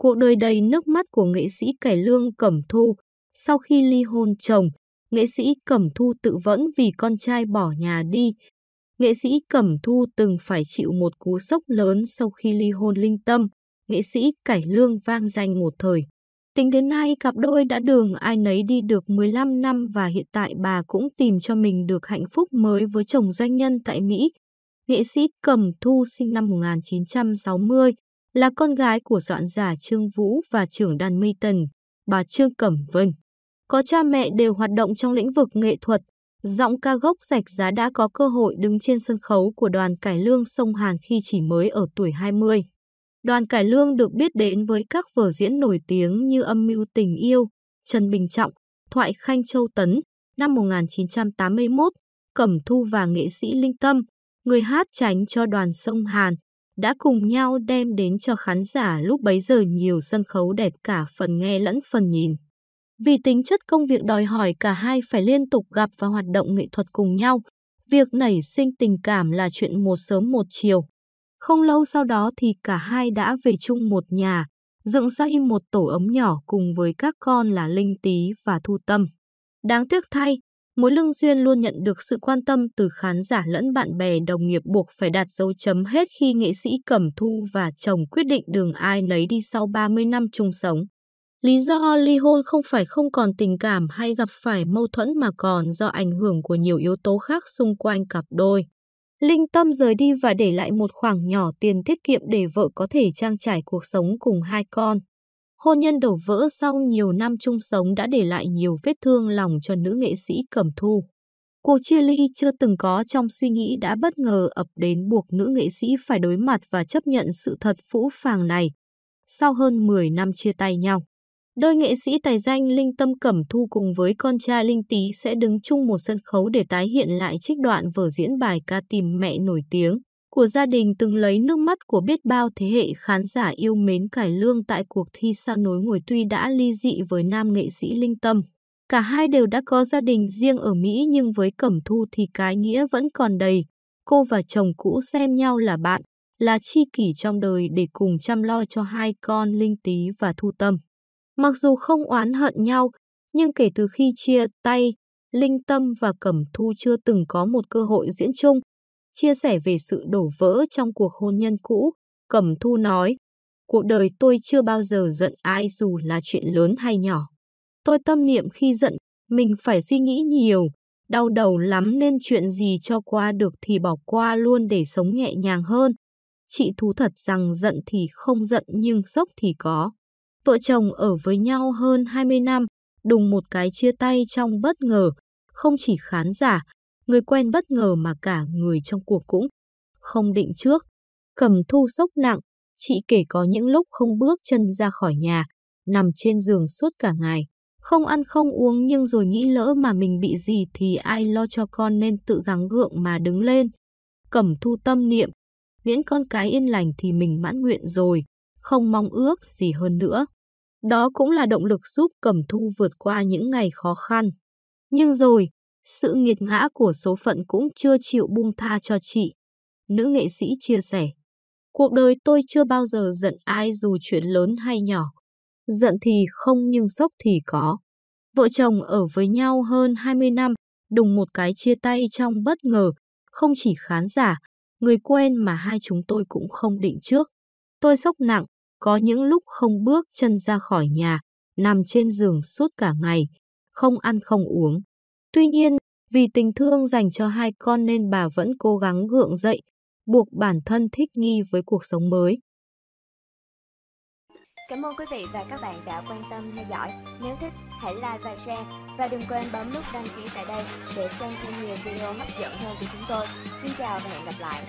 Cuộc đời đầy nước mắt của nghệ sĩ cải lương Cẩm Thu. Sau khi ly hôn chồng, nghệ sĩ Cẩm Thu tự vẫn vì con trai bỏ nhà đi. Nghệ sĩ Cẩm Thu từng phải chịu một cú sốc lớn sau khi ly hôn linh tâm. Nghệ sĩ cải lương vang danh một thời. Tính đến nay, cặp đôi đã đường ai nấy đi được 15 năm và hiện tại bà cũng tìm cho mình được hạnh phúc mới với chồng doanh nhân tại Mỹ. Nghệ sĩ Cẩm Thu sinh năm 1960, là con gái của soạn giả Trương Vũ và trưởng đàn Mây Tần, bà Trương Cẩm Vân. Có cha mẹ đều hoạt động trong lĩnh vực nghệ thuật, giọng ca gốc rạch giá đã có cơ hội đứng trên sân khấu của đoàn cải lương sông Hàn khi chỉ mới ở tuổi 20. Đoàn cải lương được biết đến với các vở diễn nổi tiếng như Âm mưu tình yêu, Trần Bình Trọng, Thoại Khanh Châu Tấn, năm 1981, Cẩm Thu và nghệ sĩ Linh Tâm, người hát tránh cho đoàn sông Hàn, đã cùng nhau đem đến cho khán giả lúc bấy giờ nhiều sân khấu đẹp cả phần nghe lẫn phần nhìn. Vì tính chất công việc đòi hỏi cả hai phải liên tục gặp và hoạt động nghệ thuật cùng nhau, việc nảy sinh tình cảm là chuyện một sớm một chiều. Không lâu sau đó thì cả hai đã về chung một nhà, dựng xây một tổ ấm nhỏ cùng với các con là Linh Tý và Thu Tâm. Đáng tiếc thay, Mối lương duyên luôn nhận được sự quan tâm từ khán giả lẫn bạn bè đồng nghiệp buộc phải đặt dấu chấm hết khi nghệ sĩ Cẩm Thu và chồng quyết định đường ai nấy đi sau 30 năm chung sống. Lý do ly hôn không phải không còn tình cảm hay gặp phải mâu thuẫn mà còn do ảnh hưởng của nhiều yếu tố khác xung quanh cặp đôi. Linh Tâm rời đi và để lại một khoản nhỏ tiền tiết kiệm để vợ có thể trang trải cuộc sống cùng hai con. Hôn nhân đổ vỡ sau nhiều năm chung sống đã để lại nhiều vết thương lòng cho nữ nghệ sĩ Cẩm Thu. Cuộc chia ly chưa từng có trong suy nghĩ đã bất ngờ ập đến buộc nữ nghệ sĩ phải đối mặt và chấp nhận sự thật phũ phàng này. Sau hơn 10 năm chia tay nhau, đôi nghệ sĩ tài danh Linh Tâm Cẩm Thu cùng với con trai Linh Tý sẽ đứng chung một sân khấu để tái hiện lại trích đoạn vở diễn bài ca tìm mẹ nổi tiếng của gia đình từng lấy nước mắt của biết bao thế hệ khán giả yêu mến cải lương tại cuộc thi sao nối ngồi tuy đã ly dị với nam nghệ sĩ Linh Tâm. Cả hai đều đã có gia đình riêng ở Mỹ nhưng với Cẩm Thu thì cái nghĩa vẫn còn đầy. Cô và chồng cũ xem nhau là bạn, là chi kỷ trong đời để cùng chăm lo cho hai con Linh Tý và Thu Tâm. Mặc dù không oán hận nhau, nhưng kể từ khi chia tay, Linh Tâm và Cẩm Thu chưa từng có một cơ hội diễn chung, chia sẻ về sự đổ vỡ trong cuộc hôn nhân cũ, Cẩm Thu nói, cuộc đời tôi chưa bao giờ giận ai dù là chuyện lớn hay nhỏ. Tôi tâm niệm khi giận, mình phải suy nghĩ nhiều, đau đầu lắm nên chuyện gì cho qua được thì bỏ qua luôn để sống nhẹ nhàng hơn. Chị thú thật rằng giận thì không giận nhưng sốc thì có. Vợ chồng ở với nhau hơn 20 năm, đùng một cái chia tay trong bất ngờ, không chỉ khán giả, người quen bất ngờ mà cả người trong cuộc cũng không định trước. Cầm thu sốc nặng, chị kể có những lúc không bước chân ra khỏi nhà, nằm trên giường suốt cả ngày. Không ăn không uống nhưng rồi nghĩ lỡ mà mình bị gì thì ai lo cho con nên tự gắng gượng mà đứng lên. Cẩm thu tâm niệm, miễn con cái yên lành thì mình mãn nguyện rồi, không mong ước gì hơn nữa. Đó cũng là động lực giúp Cẩm thu vượt qua những ngày khó khăn. Nhưng rồi, sự nghiệt ngã của số phận cũng chưa chịu buông tha cho chị. Nữ nghệ sĩ chia sẻ, cuộc đời tôi chưa bao giờ giận ai dù chuyện lớn hay nhỏ. Giận thì không nhưng sốc thì có. Vợ chồng ở với nhau hơn 20 năm, đùng một cái chia tay trong bất ngờ, không chỉ khán giả, người quen mà hai chúng tôi cũng không định trước. Tôi sốc nặng, có những lúc không bước chân ra khỏi nhà, nằm trên giường suốt cả ngày, không ăn không uống. Tuy nhiên, vì tình thương dành cho hai con nên bà vẫn cố gắng gượng dậy, buộc bản thân thích nghi với cuộc sống mới. Cảm ơn quý vị và các bạn đã quan tâm theo dõi. Nếu thích, hãy like và share. Và đừng quên bấm nút đăng ký tại đây để xem thêm nhiều video hấp dẫn hơn của chúng tôi. Xin chào và hẹn gặp lại.